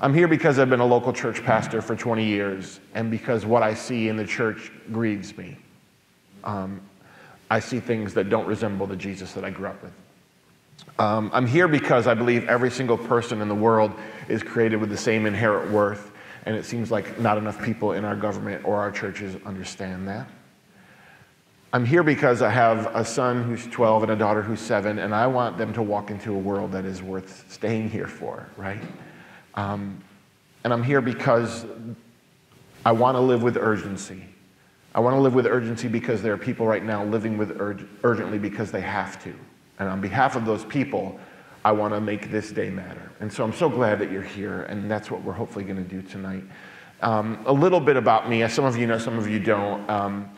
I'm here because I've been a local church pastor for 20 years and because what I see in the church grieves me. Um, I see things that don't resemble the Jesus that I grew up with. Um, I'm here because I believe every single person in the world is created with the same inherent worth, and it seems like not enough people in our government or our churches understand that. I'm here because I have a son who's 12 and a daughter who's seven, and I want them to walk into a world that is worth staying here for, right? Um, and I'm here because I want to live with urgency. I want to live with urgency because there are people right now living with ur- urgently because they have to. And on behalf of those people, I want to make this day matter. And so I'm so glad that you're here, and that's what we're hopefully going to do tonight. Um, a little bit about me. As some of you know, some of you don't. Um,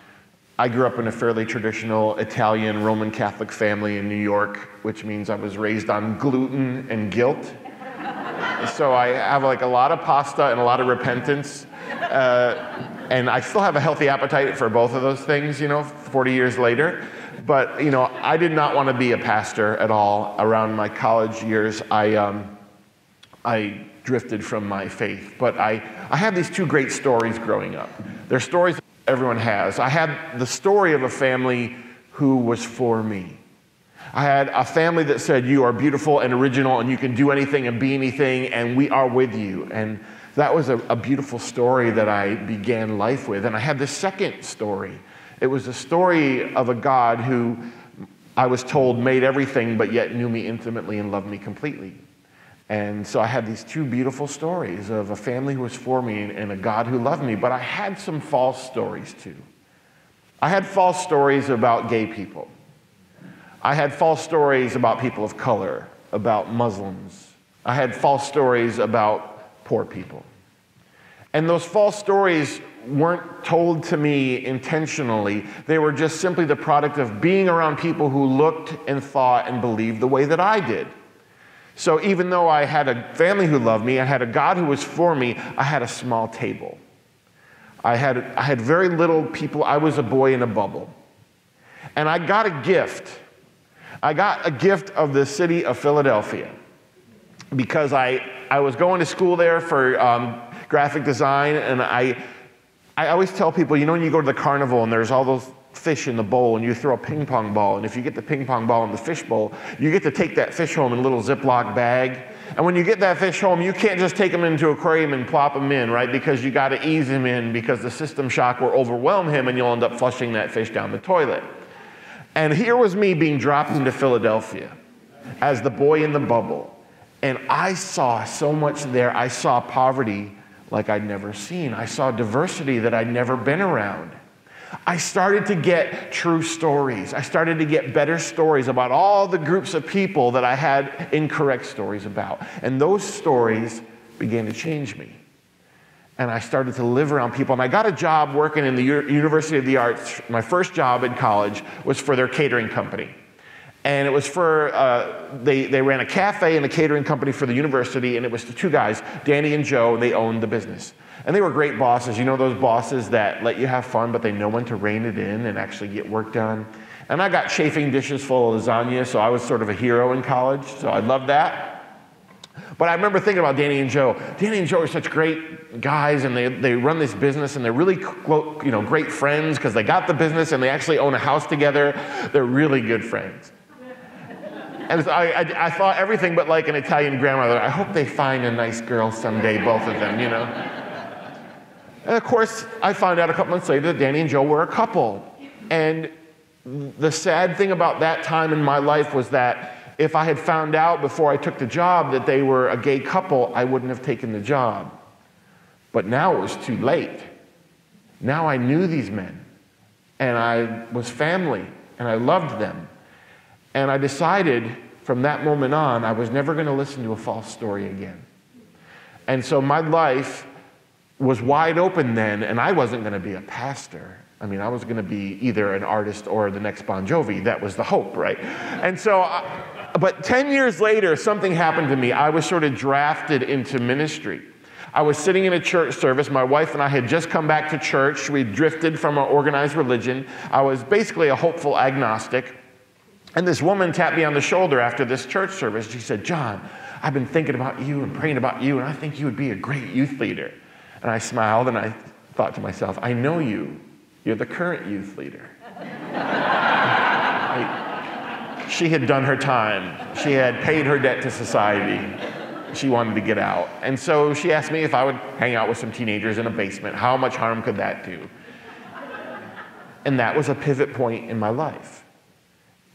I grew up in a fairly traditional Italian Roman Catholic family in New York, which means I was raised on gluten and guilt so I have like a lot of pasta and a lot of repentance. Uh, and I still have a healthy appetite for both of those things, you know, 40 years later. But, you know, I did not want to be a pastor at all. Around my college years, I, um, I drifted from my faith. But I, I had these two great stories growing up. They're stories everyone has. I had the story of a family who was for me. I had a family that said, You are beautiful and original, and you can do anything and be anything, and we are with you. And that was a, a beautiful story that I began life with. And I had the second story. It was a story of a God who I was told made everything, but yet knew me intimately and loved me completely. And so I had these two beautiful stories of a family who was for me and a God who loved me, but I had some false stories too. I had false stories about gay people. I had false stories about people of color, about Muslims. I had false stories about poor people. And those false stories weren't told to me intentionally. They were just simply the product of being around people who looked and thought and believed the way that I did. So even though I had a family who loved me, I had a God who was for me, I had a small table. I had, I had very little people. I was a boy in a bubble. And I got a gift I got a gift of the city of Philadelphia because I, I was going to school there for um, graphic design, and I, I always tell people, you know, when you go to the carnival and there's all those fish in the bowl and you throw a ping pong ball, and if you get the ping pong ball in the fish bowl, you get to take that fish home in a little Ziploc bag. And when you get that fish home, you can't just take him into aquarium and plop him in, right? Because you got to ease him in because the system shock will overwhelm him and you'll end up flushing that fish down the toilet. And here was me being dropped into Philadelphia as the boy in the bubble. And I saw so much there. I saw poverty like I'd never seen, I saw diversity that I'd never been around. I started to get true stories. I started to get better stories about all the groups of people that I had incorrect stories about. And those stories began to change me and I started to live around people. And I got a job working in the U- University of the Arts. My first job in college was for their catering company. And it was for, uh, they, they ran a cafe and a catering company for the university, and it was the two guys, Danny and Joe, they owned the business. And they were great bosses. You know those bosses that let you have fun, but they know when to rein it in and actually get work done? And I got chafing dishes full of lasagna, so I was sort of a hero in college, so I loved that. But I remember thinking about Danny and Joe. Danny and Joe are such great guys, and they, they run this business, and they're really you know, great friends because they got the business and they actually own a house together. They're really good friends. And so I, I, I thought everything but like an Italian grandmother. I hope they find a nice girl someday, both of them, you know. And of course, I found out a couple months later that Danny and Joe were a couple. And the sad thing about that time in my life was that if I had found out before I took the job that they were a gay couple, I wouldn't have taken the job. But now it was too late. Now I knew these men, and I was family, and I loved them. And I decided from that moment on, I was never going to listen to a false story again. And so my life was wide open then, and I wasn't going to be a pastor. I mean, I was going to be either an artist or the next Bon Jovi. That was the hope, right? And so but 10 years later, something happened to me. I was sort of drafted into ministry. I was sitting in a church service. My wife and I had just come back to church. We drifted from our organized religion. I was basically a hopeful agnostic. And this woman tapped me on the shoulder after this church service. She said, John, I've been thinking about you and praying about you, and I think you would be a great youth leader. And I smiled and I thought to myself, I know you. You're the current youth leader. She had done her time, she had paid her debt to society. She wanted to get out. And so she asked me if I would hang out with some teenagers in a basement. How much harm could that do? And that was a pivot point in my life.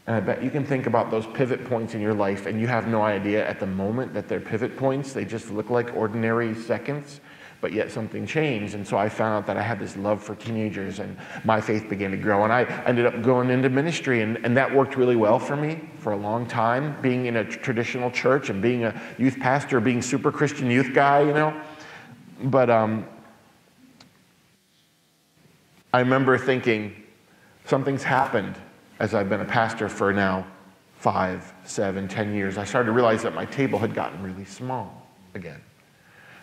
And I bet you can think about those pivot points in your life, and you have no idea at the moment that they're pivot points. They just look like ordinary seconds, but yet something changed. And so I found out that I had this love for teenagers, and my faith began to grow. And I ended up going into ministry, and, and that worked really well for me for a long time, being in a traditional church and being a youth pastor, being super Christian youth guy, you know. But um, I remember thinking, something's happened as I've been a pastor for now five, seven, ten years. I started to realize that my table had gotten really small again,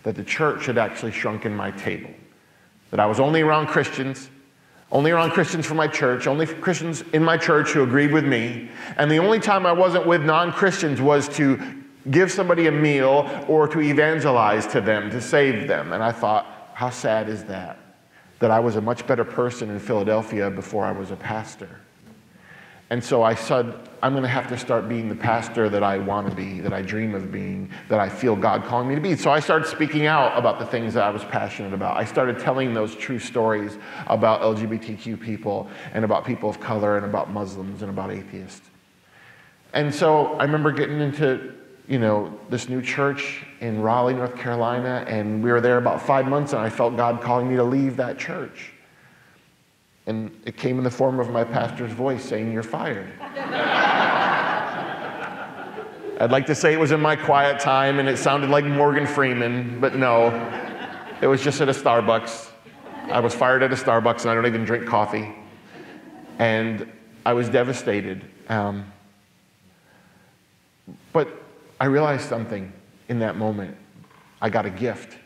that the church had actually shrunken my table, that I was only around Christians. Only around Christians from my church, only Christians in my church who agreed with me. And the only time I wasn't with non Christians was to give somebody a meal or to evangelize to them, to save them. And I thought, how sad is that? That I was a much better person in Philadelphia before I was a pastor. And so I said, I'm going to have to start being the pastor that I want to be, that I dream of being, that I feel God calling me to be. So I started speaking out about the things that I was passionate about. I started telling those true stories about LGBTQ people and about people of color and about Muslims and about atheists. And so I remember getting into, you know, this new church in Raleigh, North Carolina, and we were there about five months, and I felt God calling me to leave that church. And it came in the form of my pastor's voice saying, You're fired. I'd like to say it was in my quiet time and it sounded like Morgan Freeman, but no. It was just at a Starbucks. I was fired at a Starbucks and I don't even drink coffee. And I was devastated. Um, but I realized something in that moment. I got a gift.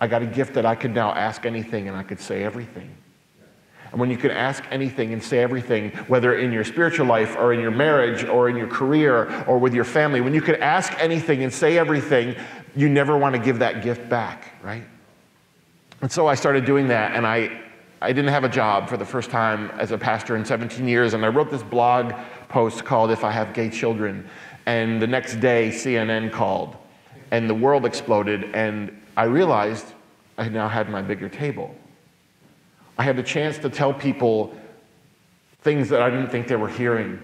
I got a gift that I could now ask anything and I could say everything. And when you can ask anything and say everything, whether in your spiritual life or in your marriage or in your career or with your family, when you can ask anything and say everything, you never want to give that gift back, right? And so I started doing that, and I, I didn't have a job for the first time as a pastor in 17 years, and I wrote this blog post called If I Have Gay Children. And the next day, CNN called, and the world exploded, and I realized I now had my bigger table. I had the chance to tell people things that I didn't think they were hearing.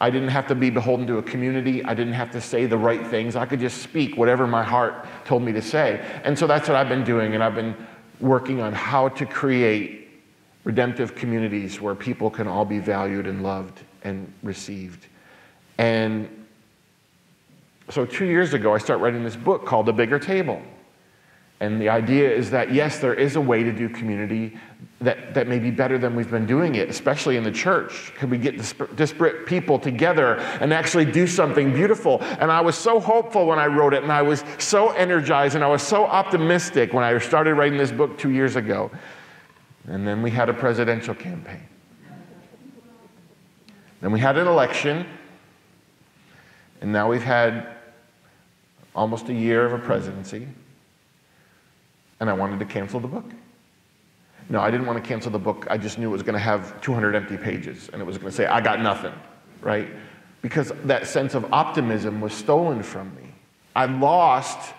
I didn't have to be beholden to a community. I didn't have to say the right things. I could just speak whatever my heart told me to say. And so that's what I've been doing. And I've been working on how to create redemptive communities where people can all be valued and loved and received. And so two years ago, I started writing this book called The Bigger Table. And the idea is that, yes, there is a way to do community that, that may be better than we've been doing it, especially in the church. Could we get disparate people together and actually do something beautiful? And I was so hopeful when I wrote it, and I was so energized, and I was so optimistic when I started writing this book two years ago. And then we had a presidential campaign. Then we had an election, and now we've had almost a year of a presidency and I wanted to cancel the book. No, I didn't want to cancel the book. I just knew it was going to have 200 empty pages and it was going to say, I got nothing, right? Because that sense of optimism was stolen from me. I lost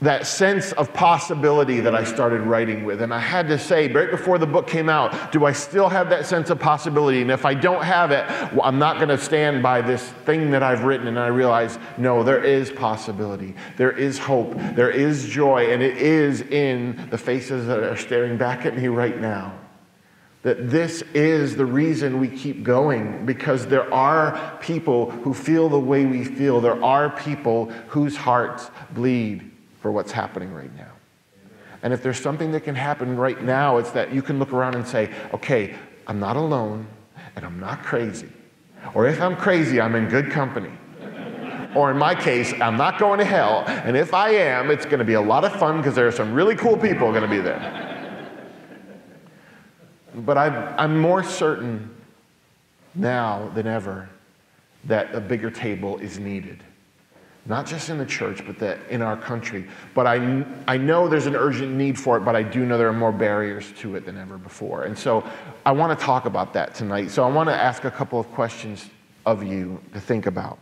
that sense of possibility that I started writing with. And I had to say, right before the book came out, do I still have that sense of possibility? And if I don't have it, well, I'm not going to stand by this thing that I've written. And I realized, no, there is possibility. There is hope. There is joy. And it is in the faces that are staring back at me right now. That this is the reason we keep going because there are people who feel the way we feel. There are people whose hearts bleed for what's happening right now. And if there's something that can happen right now, it's that you can look around and say, okay, I'm not alone and I'm not crazy. Or if I'm crazy, I'm in good company. or in my case, I'm not going to hell. And if I am, it's going to be a lot of fun because there are some really cool people going to be there. but I'm, I'm more certain now than ever that a bigger table is needed. Not just in the church, but that in our country. But I, I know there's an urgent need for it, but I do know there are more barriers to it than ever before. And so I want to talk about that tonight. So I want to ask a couple of questions of you to think about.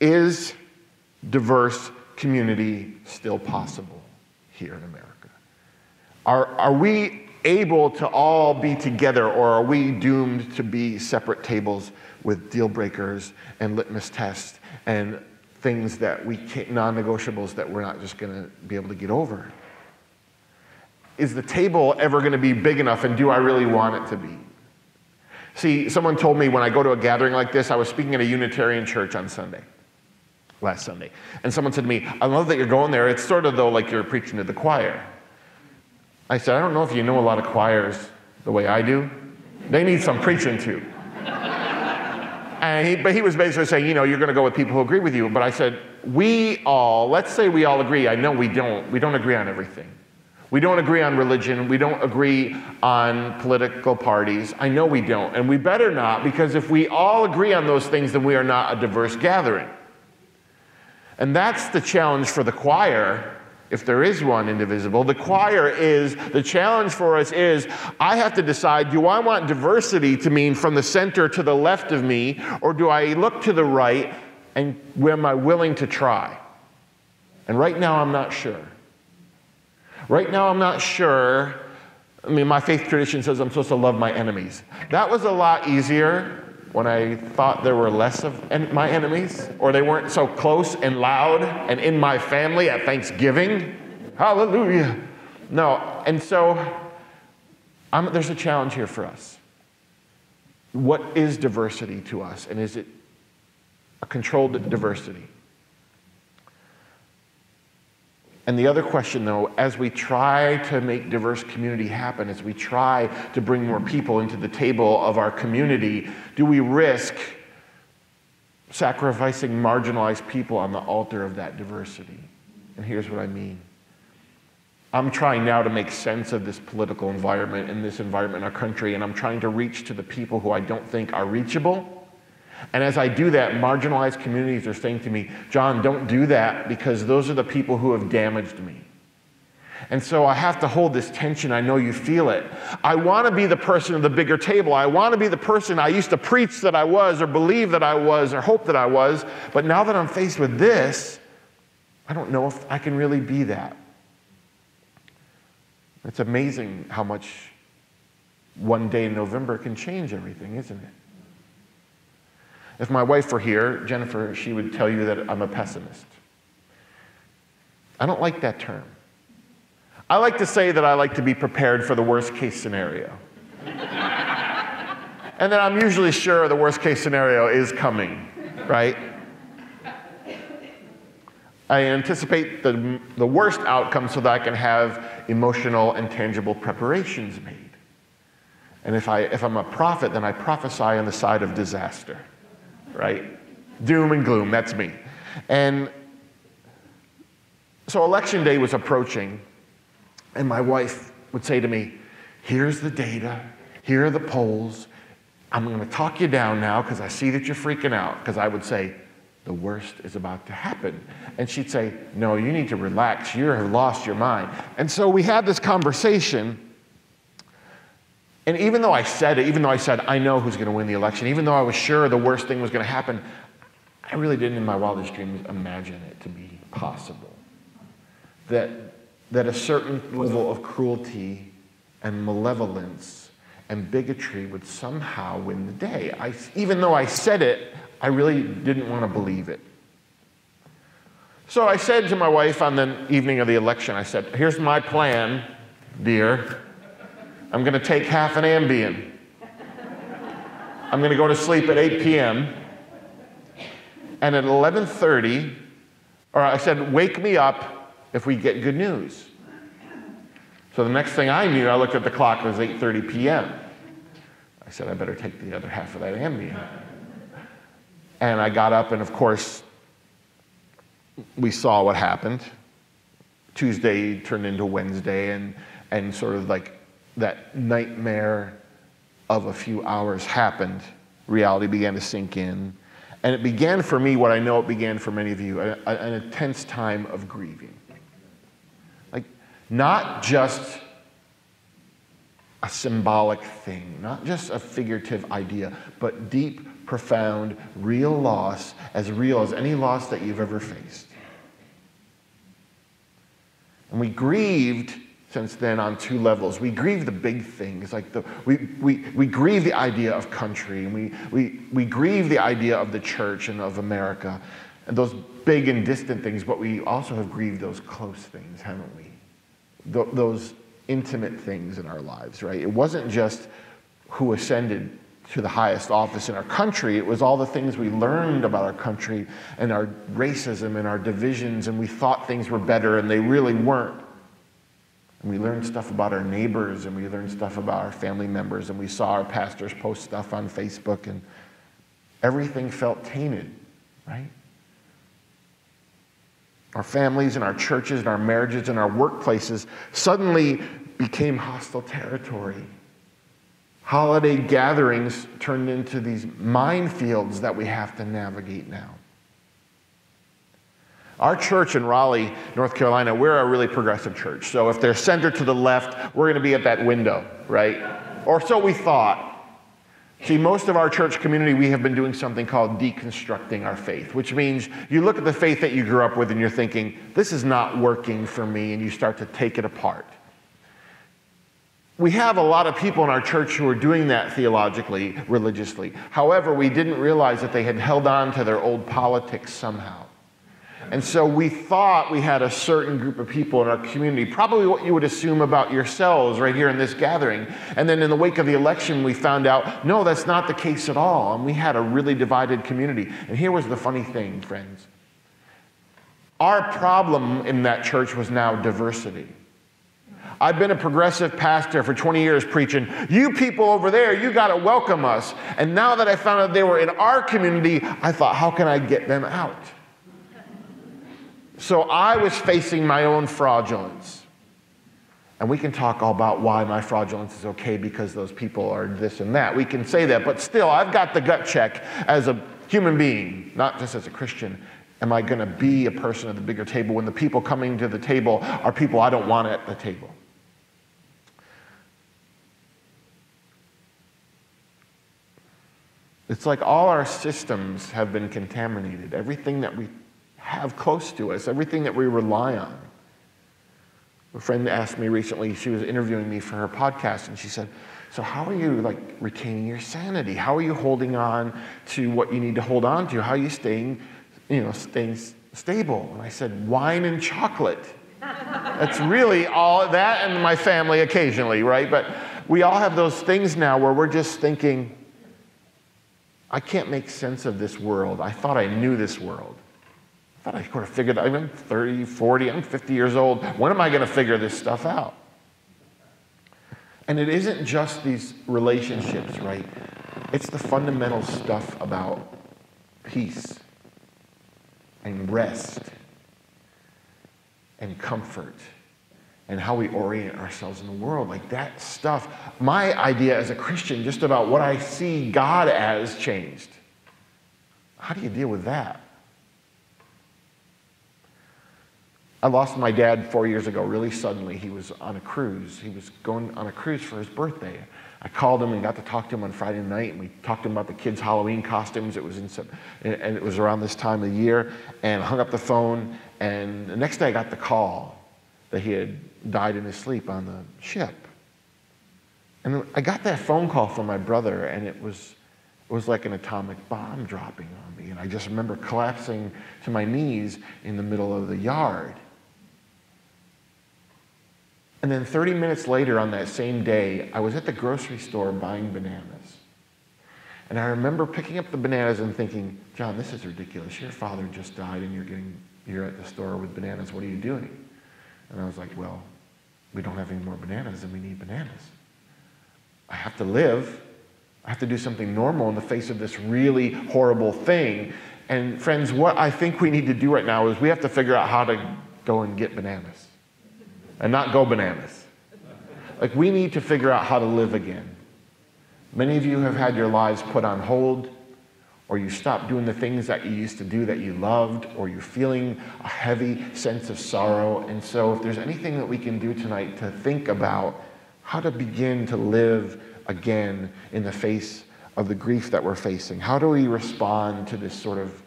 Is diverse community still possible here in America? Are, are we able to all be together, or are we doomed to be separate tables with deal breakers and litmus tests and things that we can't, non negotiables that we're not just going to be able to get over? Is the table ever going to be big enough, and do I really want it to be? See, someone told me when I go to a gathering like this, I was speaking at a Unitarian church on Sunday, last Sunday, and someone said to me, I love that you're going there. It's sort of though like you're preaching to the choir. I said, I don't know if you know a lot of choirs the way I do. They need some preaching too. And he, but he was basically saying, you know, you're going to go with people who agree with you. But I said, we all, let's say we all agree. I know we don't. We don't agree on everything. We don't agree on religion. We don't agree on political parties. I know we don't. And we better not, because if we all agree on those things, then we are not a diverse gathering. And that's the challenge for the choir if there is one indivisible. The choir is, the challenge for us is, I have to decide do I want diversity to mean from the center to the left of me, or do I look to the right and am I willing to try? And right now, I'm not sure. Right now, I'm not sure. I mean, my faith tradition says I'm supposed to love my enemies. That was a lot easier when I thought there were less of my enemies, or they weren't so close and loud and in my family at Thanksgiving. Hallelujah. No, and so I'm, there's a challenge here for us. What is diversity to us, and is it a controlled diversity? And the other question, though, as we try to make diverse community happen, as we try to bring more people into the table of our community, do we risk sacrificing marginalized people on the altar of that diversity? And here's what I mean. I'm trying now to make sense of this political environment and this environment in our country, and I'm trying to reach to the people who I don't think are reachable and as I do that, marginalized communities are saying to me, John, don't do that because those are the people who have damaged me. And so I have to hold this tension. I know you feel it. I want to be the person of the bigger table. I want to be the person I used to preach that I was, or believe that I was, or hope that I was. But now that I'm faced with this, I don't know if I can really be that. It's amazing how much one day in November can change everything, isn't it? If my wife were here, Jennifer, she would tell you that I'm a pessimist. I don't like that term. I like to say that I like to be prepared for the worst case scenario. and then I'm usually sure the worst case scenario is coming, right? I anticipate the, the worst outcome so that I can have emotional and tangible preparations made. And if, I, if I'm a prophet, then I prophesy on the side of disaster right? Doom and gloom, that's me. And so election day was approaching, and my wife would say to me, Here's the data, here are the polls. I'm going to talk you down now because I see that you're freaking out. Because I would say, The worst is about to happen. And she'd say, No, you need to relax. You have lost your mind. And so we had this conversation. And even though I said it, even though I said, I know who's going to win the election, even though I was sure the worst thing was going to happen, I really didn't in my wildest dreams imagine it to be possible. That, that a certain level of cruelty and malevolence and bigotry would somehow win the day. I, even though I said it, I really didn't want to believe it. So I said to my wife on the evening of the election, I said, Here's my plan, dear. I'm going to take half an Ambien. I'm going to go to sleep at 8 p.m. And at 11:30, or I said, "Wake me up if we get good news." So the next thing I knew, I looked at the clock. It was 8:30 p.m. I said, "I better take the other half of that Ambien." And I got up, and of course, we saw what happened. Tuesday turned into Wednesday, and and sort of like that nightmare of a few hours happened, reality began to sink in. And it began for me what I know it began for many of you a, a, an intense time of grieving. Like, not just a symbolic thing, not just a figurative idea, but deep, profound, real loss, as real as any loss that you've ever faced. And we grieved since then on two levels. We grieve the big things, like the, we, we, we grieve the idea of country, and we, we, we grieve the idea of the church and of America, and those big and distant things, but we also have grieved those close things, haven't we? Th- those intimate things in our lives, right? It wasn't just who ascended to the highest office in our country. It was all the things we learned about our country and our racism and our divisions, and we thought things were better and they really weren't. And we learned stuff about our neighbors and we learned stuff about our family members and we saw our pastors post stuff on Facebook and everything felt tainted, right? Our families and our churches and our marriages and our workplaces suddenly became hostile territory. Holiday gatherings turned into these minefields that we have to navigate now. Our church in Raleigh, North Carolina, we're a really progressive church. So if they're centered to the left, we're going to be at that window, right? Or so we thought. See, most of our church community, we have been doing something called deconstructing our faith, which means you look at the faith that you grew up with and you're thinking, this is not working for me, and you start to take it apart. We have a lot of people in our church who are doing that theologically, religiously. However, we didn't realize that they had held on to their old politics somehow. And so we thought we had a certain group of people in our community, probably what you would assume about yourselves right here in this gathering. And then in the wake of the election, we found out, no, that's not the case at all. And we had a really divided community. And here was the funny thing, friends. Our problem in that church was now diversity. I've been a progressive pastor for 20 years preaching, you people over there, you got to welcome us. And now that I found out they were in our community, I thought, how can I get them out? So I was facing my own fraudulence. And we can talk all about why my fraudulence is okay because those people are this and that. We can say that, but still, I've got the gut check as a human being, not just as a Christian. Am I going to be a person at the bigger table when the people coming to the table are people I don't want at the table? It's like all our systems have been contaminated. Everything that we have close to us, everything that we rely on. A friend asked me recently, she was interviewing me for her podcast, and she said, So, how are you like retaining your sanity? How are you holding on to what you need to hold on to? How are you staying, you know, staying stable? And I said, Wine and chocolate. That's really all that and my family occasionally, right? But we all have those things now where we're just thinking, I can't make sense of this world. I thought I knew this world. I thought I could have figured out. I'm 30, 40, I'm 50 years old. When am I going to figure this stuff out? And it isn't just these relationships, right? It's the fundamental stuff about peace and rest and comfort and how we orient ourselves in the world. Like that stuff, my idea as a Christian, just about what I see God as, changed. How do you deal with that? I lost my dad four years ago, really suddenly. He was on a cruise. He was going on a cruise for his birthday. I called him and got to talk to him on Friday night, and we talked to him about the kids' Halloween costumes. It was in, some, and it was around this time of year, and hung up the phone. And the next day, I got the call that he had died in his sleep on the ship. And I got that phone call from my brother, and it was, it was like an atomic bomb dropping on me. And I just remember collapsing to my knees in the middle of the yard. And then 30 minutes later on that same day, I was at the grocery store buying bananas. And I remember picking up the bananas and thinking, John, this is ridiculous. Your father just died and you're getting you're at the store with bananas. What are you doing? And I was like, well, we don't have any more bananas and we need bananas. I have to live. I have to do something normal in the face of this really horrible thing. And friends, what I think we need to do right now is we have to figure out how to go and get bananas and not go bananas. Like, we need to figure out how to live again. Many of you have had your lives put on hold, or you stopped doing the things that you used to do that you loved, or you're feeling a heavy sense of sorrow. And so, if there's anything that we can do tonight to think about how to begin to live again in the face of the grief that we're facing, how do we respond to this sort of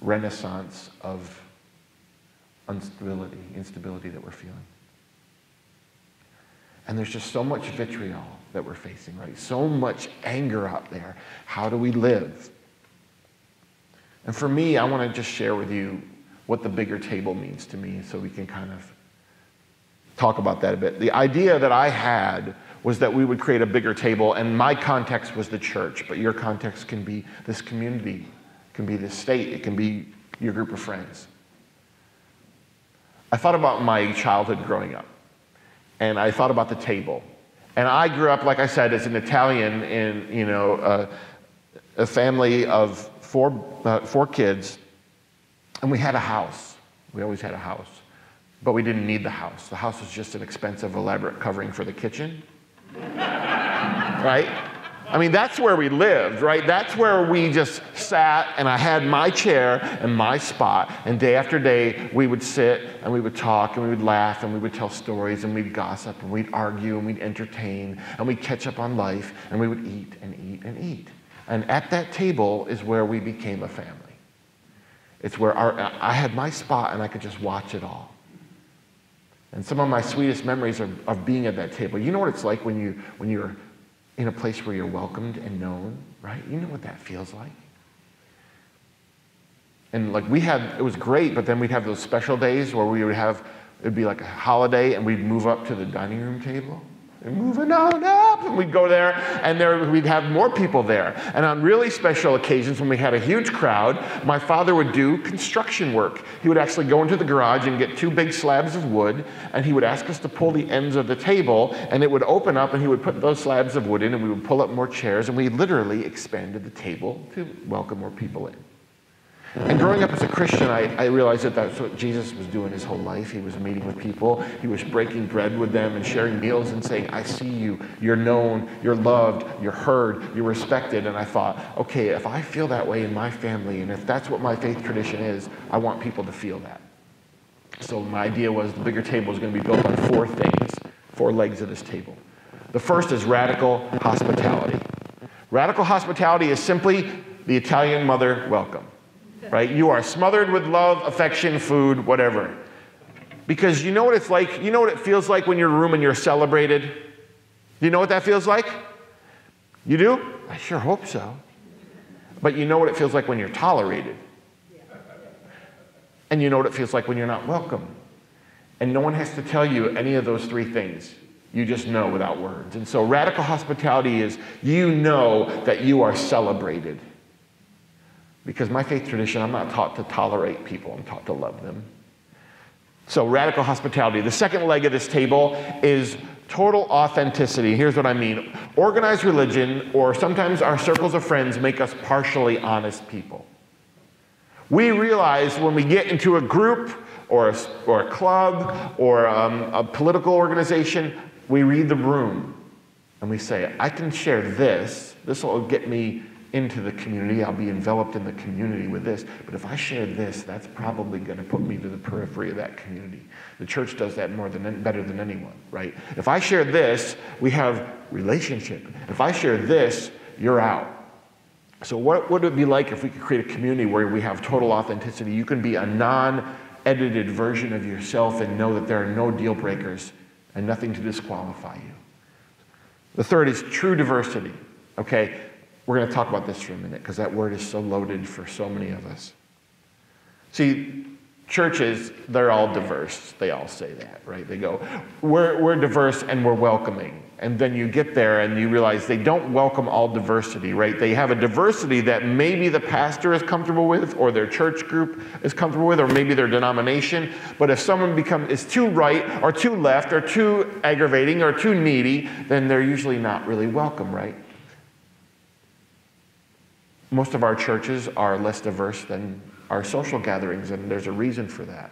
renaissance of instability, instability that we're feeling? And there's just so much vitriol that we're facing, right? So much anger out there. How do we live? And for me, I want to just share with you what the bigger table means to me so we can kind of talk about that a bit. The idea that I had was that we would create a bigger table, and my context was the church, but your context can be this community, it can be this state, it can be your group of friends. I thought about my childhood growing up and I thought about the table. And I grew up, like I said, as an Italian in, you know, uh, a family of four, uh, four kids, and we had a house. We always had a house. But we didn't need the house. The house was just an expensive, elaborate covering for the kitchen. right? I mean, that's where we lived, right? That's where we just sat, and I had my chair and my spot. And day after day, we would sit and we would talk and we would laugh and we would tell stories and we'd gossip and we'd argue and we'd entertain and we'd catch up on life and we would eat and eat and eat. And at that table is where we became a family. It's where our, I had my spot and I could just watch it all. And some of my sweetest memories are of being at that table. You know what it's like when, you, when you're in a place where you're welcomed and known, right? You know what that feels like. And like we had, it was great, but then we'd have those special days where we would have, it'd be like a holiday and we'd move up to the dining room table moving on up. And we'd go there, and there we'd have more people there. And on really special occasions, when we had a huge crowd, my father would do construction work. He would actually go into the garage and get two big slabs of wood, and he would ask us to pull the ends of the table, and it would open up, and he would put those slabs of wood in, and we would pull up more chairs, and we literally expanded the table to welcome more people in. And growing up as a Christian, I, I, realized that that's what Jesus was doing his whole life. He was meeting with people, he was breaking bread with them and sharing meals and saying, I see you, you're known, you're loved, you're heard, you're respected. And I thought, okay, if I feel that way in my family, and if that's what my faith tradition is, I want people to feel that. So my idea was the bigger table is going to be built on four things, four legs of this table. The first is radical hospitality. Radical hospitality is simply the Italian mother welcome right? You are smothered with love, affection, food, whatever. Because you know what it's like? You know what it feels like when you're in a room and you're celebrated? You know what that feels like? You do? I sure hope so. But you know what it feels like when you're tolerated. And you know what it feels like when you're not welcome. And no one has to tell you any of those three things. You just know without words. And so radical hospitality is you know that you are celebrated. Because my faith tradition, I'm not taught to tolerate people, I'm taught to love them. So, radical hospitality. The second leg of this table is total authenticity. Here's what I mean organized religion, or sometimes our circles of friends, make us partially honest people. We realize when we get into a group or a, or a club or um, a political organization, we read the room and we say, I can share this. This will get me into the community. I'll be enveloped in the community with this. But if I share this, that's probably going to put me to the periphery of that community. The church does that more than better than anyone, right? If I share this, we have relationship. If I share this, you're out. So what would it be like if we could create a community where we have total authenticity? You can be a non-edited version of yourself and know that there are no deal breakers and nothing to disqualify you. The third is true diversity. Okay, we're going to talk about this for a minute because that word is so loaded for so many of us. See, churches, they're all diverse. They all say that, right? They go, we're, we're diverse and we're welcoming. And then you get there and you realize they don't welcome all diversity, right? They have a diversity that maybe the pastor is comfortable with, or their church group is comfortable with, or maybe their denomination. But if someone becomes is too right or too left or too aggravating or too needy, then they're usually not really welcome, right? Most of our churches are less diverse than our social gatherings, and there's a reason for that.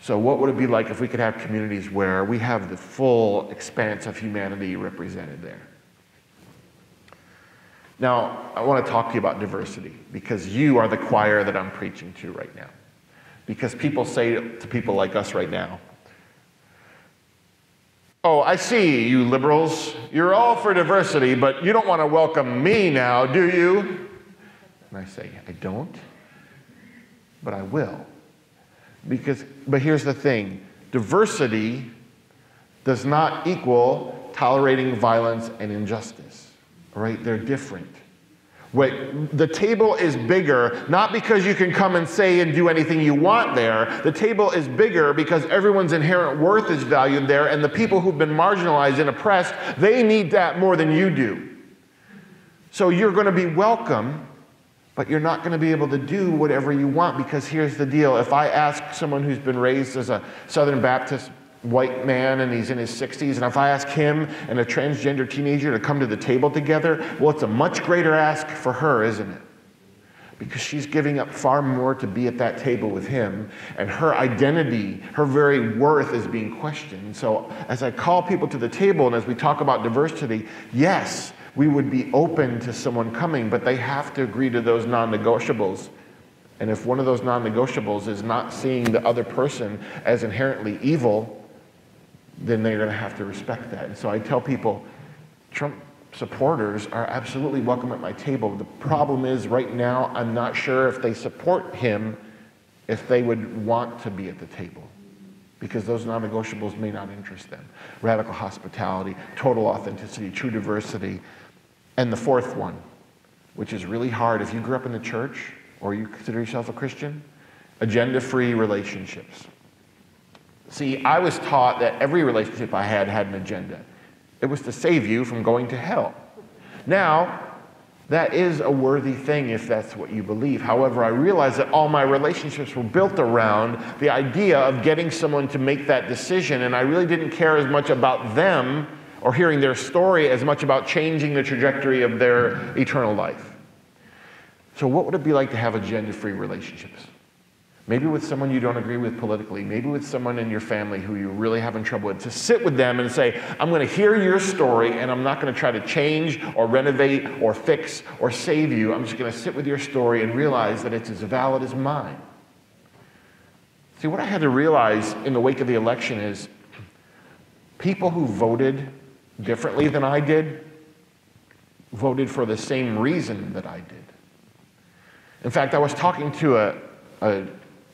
So, what would it be like if we could have communities where we have the full expanse of humanity represented there? Now, I want to talk to you about diversity because you are the choir that I'm preaching to right now. Because people say to people like us right now, Oh, I see you liberals. You're all for diversity, but you don't want to welcome me now, do you? And I say, I don't, but I will. Because, but here's the thing diversity does not equal tolerating violence and injustice. Right? They're different. The table is bigger, not because you can come and say and do anything you want there. The table is bigger because everyone's inherent worth is valued there, and the people who've been marginalized and oppressed, they need that more than you do. So you're going to be welcome, but you're not going to be able to do whatever you want because here's the deal. If I ask someone who's been raised as a Southern Baptist white man and he's in his 60s, and if I ask him and a transgender teenager to come to the table together, well, it's a much greater ask for her, isn't it? Because she's giving up far more to be at that table with him, and her identity, her very worth is being questioned. So, as I call people to the table and as we talk about diversity, yes, we would be open to someone coming, but they have to agree to those non negotiables. And if one of those non negotiables is not seeing the other person as inherently evil, then they're going to have to respect that. And so I tell people Trump supporters are absolutely welcome at my table. The problem is, right now, I'm not sure if they support him if they would want to be at the table because those non negotiables may not interest them. Radical hospitality, total authenticity, true diversity. And the fourth one, which is really hard if you grew up in the church or you consider yourself a Christian, agenda free relationships. See, I was taught that every relationship I had had an agenda. It was to save you from going to hell. Now, that is a worthy thing if that's what you believe. However, I realize that all my relationships were built around the idea of getting someone to make that decision, and I really didn't care as much about them or hearing their story as much about changing the trajectory of their eternal life. So, what would it be like to have agenda free relationships? maybe with someone you don't agree with politically, maybe with someone in your family who you're really having trouble with, to sit with them and say, I'm going to hear your story and I'm not going to try to change or renovate or fix or save you. I'm just going to sit with your story and realize that it's as valid as mine. See, what I had to realize in the wake of the election is people who voted differently than I did voted for the same reason that I did. In fact, I was talking to a, a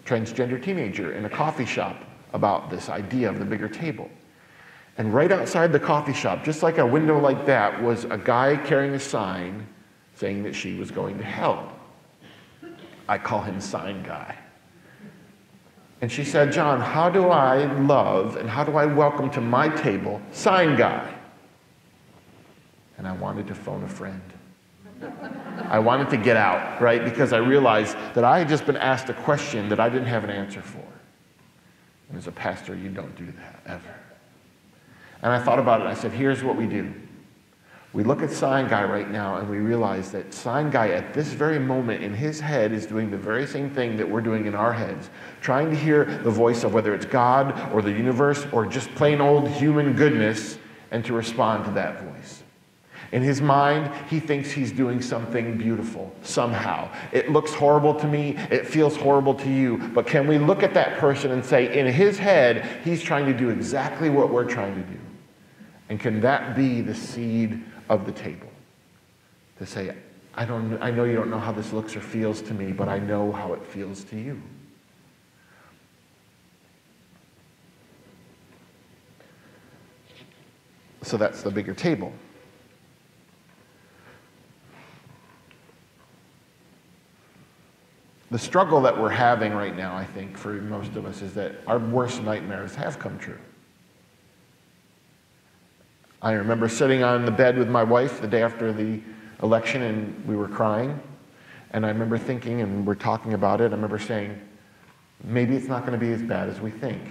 transgender teenager in a coffee shop about this idea of the bigger table. And right outside the coffee shop, just like a window like that, was a guy carrying a sign saying that she was going to hell. I call him Sign Guy. And she said, John, how do I love and how do I welcome to my table Sign Guy? And I wanted to phone a friend. I wanted to get out, right? Because I realized that I had just been asked a question that I didn't have an answer for. And as a pastor, you don't do that ever. And I thought about it. I said, here's what we do. We look at Sign Guy right now and we realize that Sign Guy at this very moment in his head is doing the very same thing that we're doing in our heads, trying to hear the voice of whether it's God or the universe or just plain old human goodness and to respond to that voice. In his mind, he thinks he's doing something beautiful somehow. It looks horrible to me, it feels horrible to you, but can we look at that person and say, in his head, he's trying to do exactly what we're trying to do? And can that be the seed of the table? To say, I, don't, know I know you don't know how this looks or feels to me, but I know how it feels to you. So that's the bigger table. The struggle that we're having right now, I think, for most of us, is that our worst nightmares have come true. I remember sitting on the bed with my wife the day after the election and we were crying. And I remember thinking, and we're talking about it, I remember saying, maybe it's not going to be as bad as we think.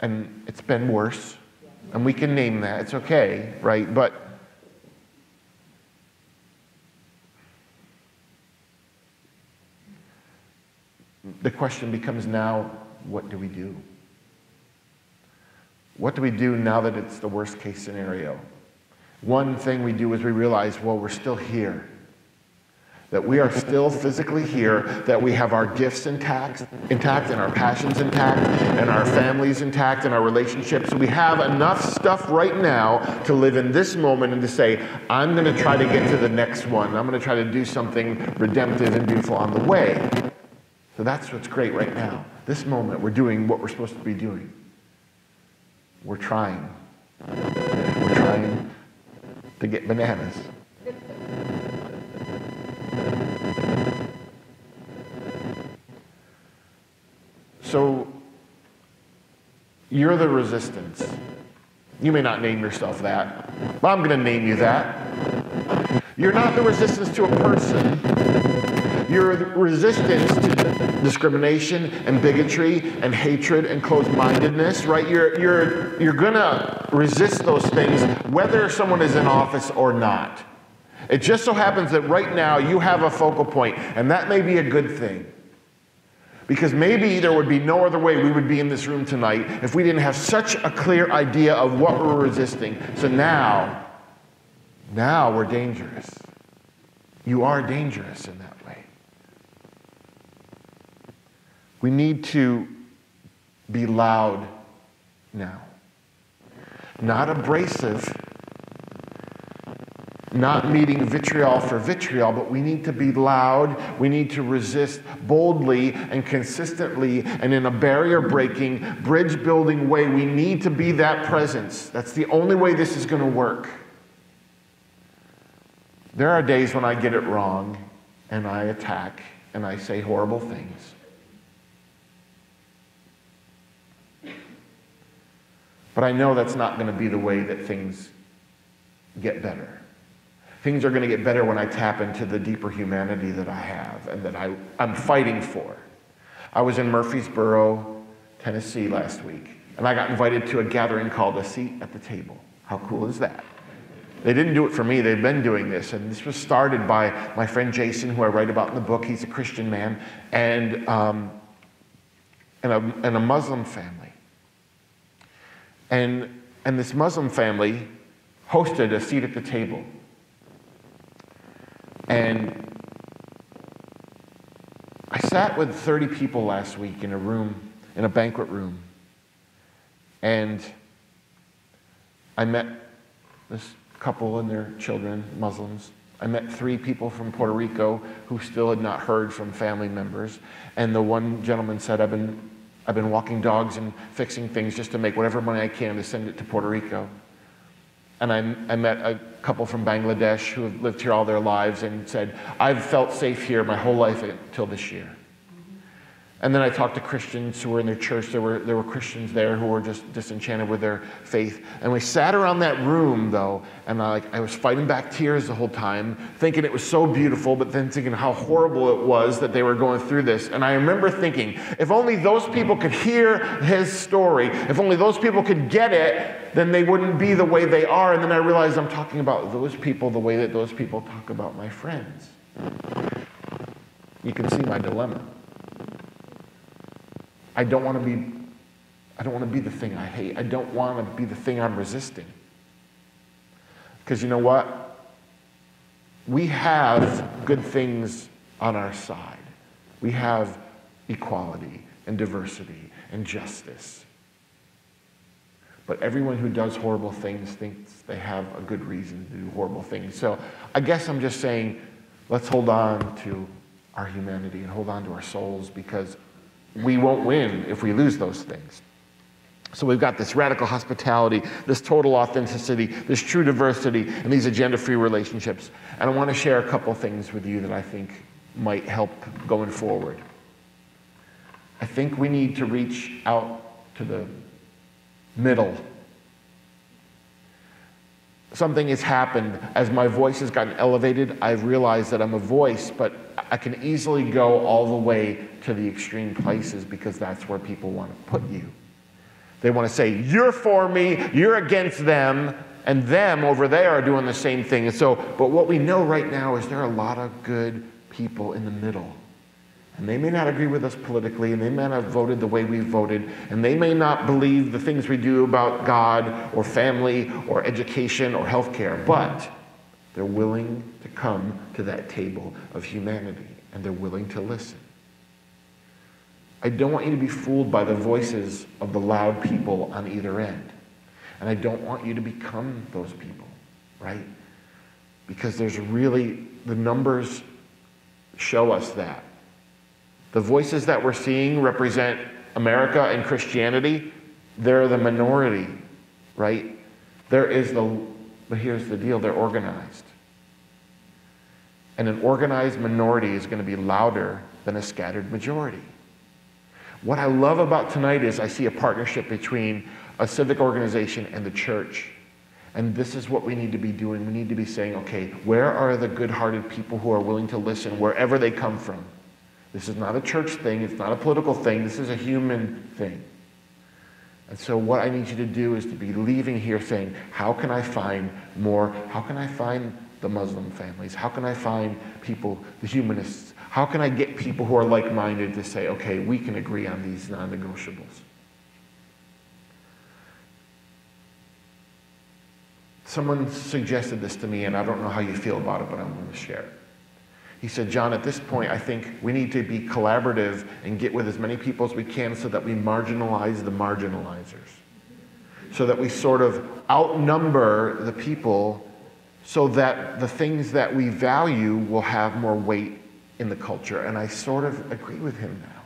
And it's been worse. And we can name that. It's okay, right? But the question becomes now what do we do? What do we do now that it's the worst case scenario? One thing we do is we realize, well, we're still here that we are still physically here, that we have our gifts intact, intact and our passions intact and our families intact and our relationships. We have enough stuff right now to live in this moment and to say, I'm going to try to get to the next one. I'm going to try to do something redemptive and beautiful on the way. So that's what's great right now. This moment, we're doing what we're supposed to be doing. We're trying. We're trying to get bananas. So you're the resistance. You may not name yourself that, but I'm going to name you that. You're not the resistance to a person. You're resistance to discrimination and bigotry and hatred and closed-mindedness, right? You're, you're, you're going to resist those things whether someone is in office or not. It just so happens that right now you have a focal point, and that may be a good thing. Because maybe there would be no other way we would be in this room tonight if we didn't have such a clear idea of what we're resisting. So now, now we're dangerous. You are dangerous in that way. We need to be loud now. Not abrasive, not meeting vitriol for vitriol, but we need to be loud. We need to resist boldly and consistently and in a barrier breaking, bridge building way. We need to be that presence. That's the only way this is going to work. There are days when I get it wrong and I attack and I say horrible things. But I know that's not going to be the way that things get better things are going to get better when I tap into the deeper humanity that I have and that I, I'm fighting for. I was in Murfreesboro, Tennessee last week, and I got invited to a gathering called A Seat at the Table. How cool is that? They didn't do it for me, they've been doing this. And this was started by my friend Jason, who I write about in the book. He's a Christian man, and, um, and, a, and a Muslim family. And, and this Muslim family hosted a seat at the table. And I sat with 30 people last week in a room, in a banquet room. And I met this couple and their children, Muslims. I met three people from Puerto Rico who still had not heard from family members. And the one gentleman said, I've been, I've been walking dogs and fixing things just to make whatever money I can to send it to Puerto Rico. And I, I met a couple from Bangladesh who have lived here all their lives and said, I've felt safe here my whole life until this year. And then I talked to Christians who were in their church. There were, there were Christians there who were just disenchanted with their faith. And we sat around that room, though, and I, like, I was fighting back tears the whole time, thinking it was so beautiful, but then thinking how horrible it was that they were going through this. And I remember thinking, if only those people could hear his story, if only those people could get it, then they wouldn't be the way they are. And then I realized I'm talking about those people the way that those people talk about my friends. You can see my dilemma. I don't want to be I don't want to be the thing I hate. I don't want to be the thing I'm resisting. Because you know what? We have good things on our side. We have equality and diversity and justice. But everyone who does horrible things thinks they have a good reason to do horrible things. So I guess I'm just saying, let's hold on to our humanity and hold on to our souls because we won't win if we lose those things. So we've got this radical hospitality, this total authenticity, this true diversity, and these agenda-free relationships. And I want to share a couple things with you that I think might help going forward. I think we need to reach out to the middle. Something has happened. As my voice has gotten elevated, I've realized that I'm a voice, but I can easily go all the way to the extreme places because that's where people want to put you. They want to say, You're for me, you're against them, and them over there are doing the same thing. And so, but what we know right now is there are a lot of good people in the middle. And they may not agree with us politically, and they may not have voted the way we voted, and they may not believe the things we do about God or family or education or healthcare, but they're willing to come to that table of humanity and they're willing to listen. I don't want you to be fooled by the voices of the loud people on either end. And I don't want you to become those people, right? Because there's really, the numbers show us that. The voices that we're seeing represent America and Christianity. They're the minority, right? There is the, but here's the deal they're organized. And an organized minority is going to be louder than a scattered majority. What I love about tonight is I see a partnership between a civic organization and the church. And this is what we need to be doing. We need to be saying, okay, where are the good hearted people who are willing to listen wherever they come from? This is not a church thing, it's not a political thing, this is a human thing. And so, what I need you to do is to be leaving here saying, how can I find more? How can I find the Muslim families? How can I find people, the humanists? How can I get people who are like minded to say, okay, we can agree on these non negotiables? Someone suggested this to me, and I don't know how you feel about it, but I'm going to share it. He said, John, at this point, I think we need to be collaborative and get with as many people as we can so that we marginalize the marginalizers. So that we sort of outnumber the people so that the things that we value will have more weight in the culture. And I sort of agree with him now.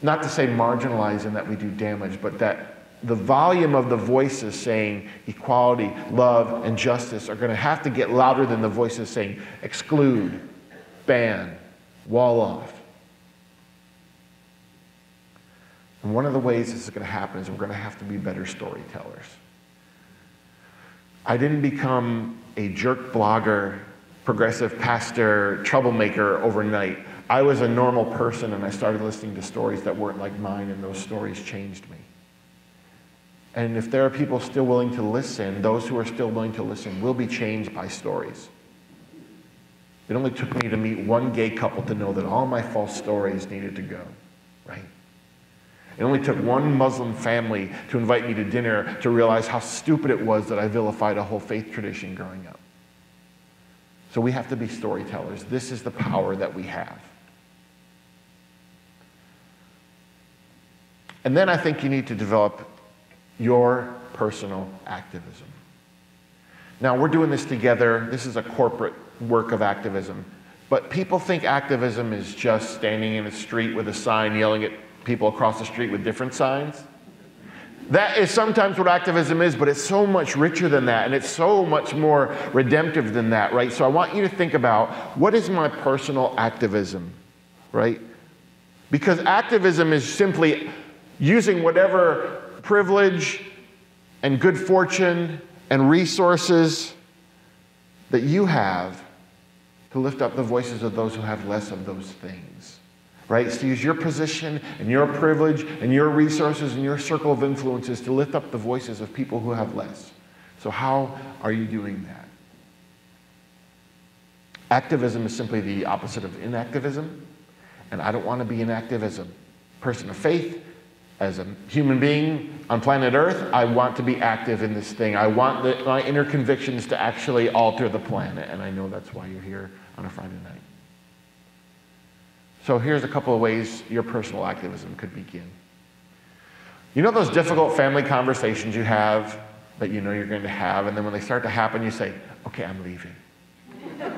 Not to say marginalize and that we do damage, but that the volume of the voices saying equality, love, and justice are going to have to get louder than the voices saying exclude, ban, wall off. And one of the ways this is going to happen is we're going to have to be better storytellers. I didn't become a jerk blogger, progressive pastor, troublemaker overnight. I was a normal person and I started listening to stories that weren't like mine, and those stories changed me. And if there are people still willing to listen, those who are still willing to listen will be changed by stories. It only took me to meet one gay couple to know that all my false stories needed to go, right? It only took one Muslim family to invite me to dinner to realize how stupid it was that I vilified a whole faith tradition growing up. So we have to be storytellers. This is the power that we have. And then I think you need to develop your personal activism. Now, we're doing this together. This is a corporate work of activism. But people think activism is just standing in a street with a sign yelling at people across the street with different signs. That is sometimes what activism is, but it's so much richer than that, and it's so much more redemptive than that, right? So I want you to think about what is my personal activism, right? Because activism is simply using whatever privilege and good fortune and resources that you have to lift up the voices of those who have less of those things. Right? So use your position and your privilege and your resources and your circle of influences to lift up the voices of people who have less. So, how are you doing that? Activism is simply the opposite of inactivism, and I don't want to be inactive as a person of faith as a human being on planet Earth, I want to be active in this thing. I want the, my inner convictions to actually alter the planet, and I know that's why you're here on a Friday night. So here's a couple of ways your personal activism could begin. You know those difficult family conversations you have that you know you're going to have, and then when they start to happen, you say, okay, I'm leaving.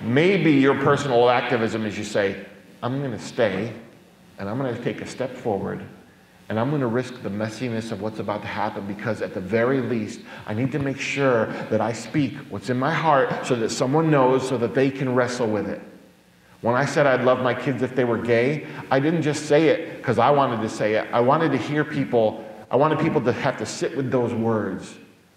Maybe your personal activism is you say, I'm going to stay and I'm going to take a step forward and I'm going to risk the messiness of what's about to happen because, at the very least, I need to make sure that I speak what's in my heart so that someone knows so that they can wrestle with it. When I said I'd love my kids if they were gay, I didn't just say it because I wanted to say it. I wanted to hear people, I wanted people to have to sit with those words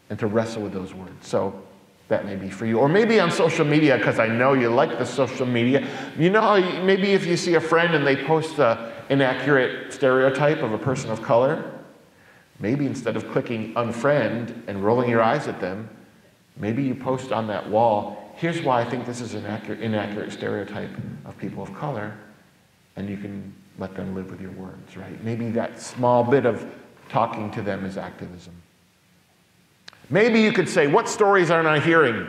and to wrestle with those words. So that may be for you. Or maybe on social media, because I know you like the social media. You know, maybe if you see a friend and they post an inaccurate stereotype of a person of color, maybe instead of clicking unfriend and rolling your eyes at them, maybe you post on that wall, here's why I think this is an accurate, inaccurate stereotype of people of color, and you can let them live with your words, right? Maybe that small bit of talking to them is activism. Maybe you could say, What stories aren't I hearing?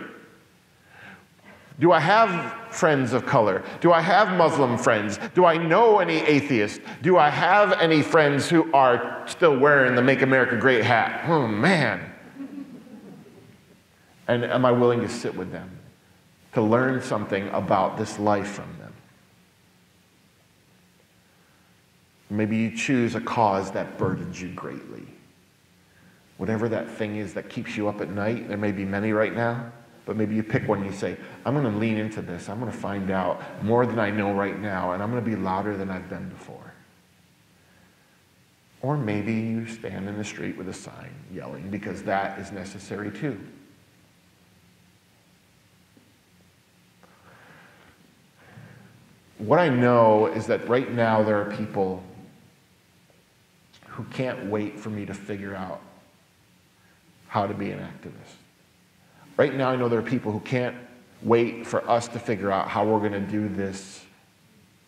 Do I have friends of color? Do I have Muslim friends? Do I know any atheists? Do I have any friends who are still wearing the Make America Great hat? Oh, man. And am I willing to sit with them, to learn something about this life from them? Maybe you choose a cause that burdens you greatly. Whatever that thing is that keeps you up at night, there may be many right now, but maybe you pick one and you say, I'm going to lean into this. I'm going to find out more than I know right now, and I'm going to be louder than I've been before. Or maybe you stand in the street with a sign yelling because that is necessary too. What I know is that right now there are people who can't wait for me to figure out how to be an activist. Right now, I know there are people who can't wait for us to figure out how we're going to do this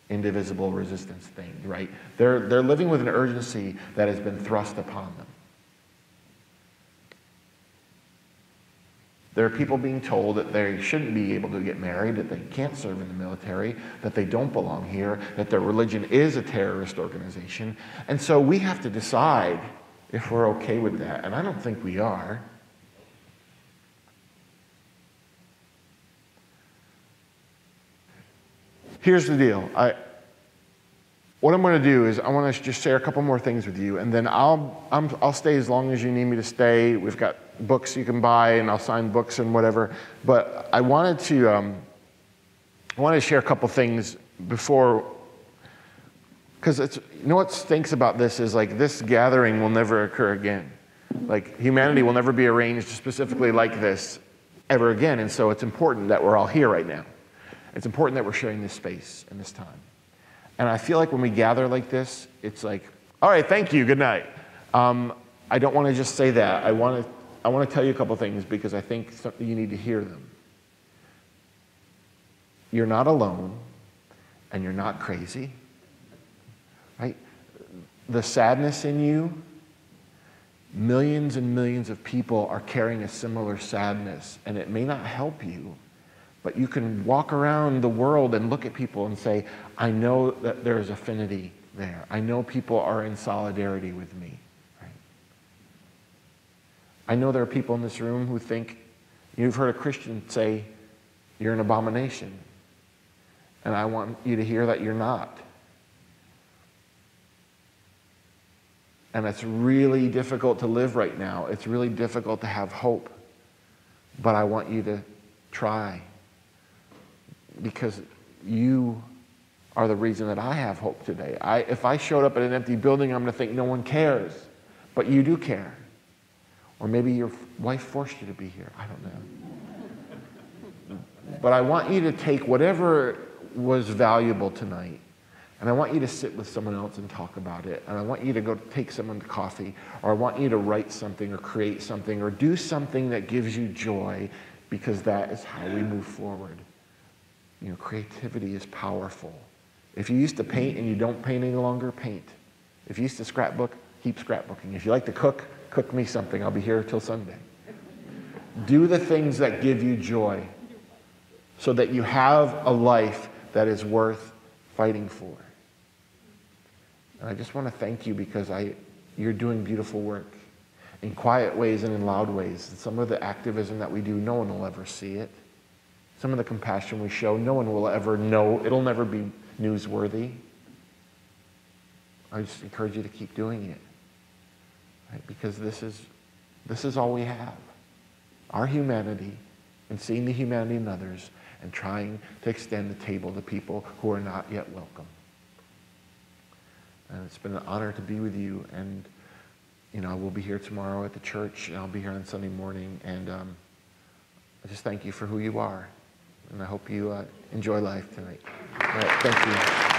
indivisible resistance thing, right? They're, they're living with an urgency that has been thrust upon them. There are people being told that they shouldn't be able to get married, that they can't serve in the military, that they don't belong here, that their religion is a terrorist organization. And so we have to decide if we're okay with that. And I don't think we are. Here's the deal. I, what I'm going to do is I want to just share a couple more things with you, and then I'll, i will stay as long as you need me to stay. We've got books you can buy, and I'll sign books and whatever. But I wanted to, um, I wanted to share a couple things before, because it's, you know what stinks about this is like this gathering will never occur again. Like humanity will never be arranged specifically like this ever again, and so it's important that we're all here right now. It's important that we're sharing this space and this time. And I feel like when we gather like this, it's like, all right, thank you, good night. Um, I don't want to just say that. I want to I want to tell you a couple things because I think you need to hear them. You're not alone and you're not crazy. Right? The sadness in you, millions and millions of people are carrying a similar sadness, and it may not help you, but you can walk around the world and look at people and say, I know that there's affinity there. I know people are in solidarity with me. I know there are people in this room who think, you've heard a Christian say, you're an abomination. And I want you to hear that you're not. And it's really difficult to live right now. It's really difficult to have hope. But I want you to try. Because you are the reason that I have hope today. I, if I showed up at an empty building, I'm going to think no one cares. But you do care. Or maybe your wife forced you to be here. I don't know. But I want you to take whatever was valuable tonight and I want you to sit with someone else and talk about it. And I want you to go take someone to coffee, or I want you to write something, or create something, or do something that gives you joy, because that is how we move forward. You know, creativity is powerful. If you used to paint and you don't paint any longer, paint. If you used to scrapbook, keep scrapbooking. If you like to cook, cook me something. I'll be here till Sunday. Do the things that give you joy so that you have a life that is worth fighting for. And I just want to thank you because I, you're doing beautiful work in quiet ways and in loud ways. And some of the activism that we do, no one will ever see it. Some of the compassion we show, no one will ever know. It'll never be newsworthy. I just encourage you to keep doing it right? because this is, this is all we have. Our humanity and seeing the humanity in others and trying to extend the table to people who are not yet welcome. And it's been an honor to be with you. And, you know, I will be here tomorrow at the church, and I'll be here on Sunday morning. And um, I just thank you for who you are. And I hope you uh, enjoy life tonight. thank you.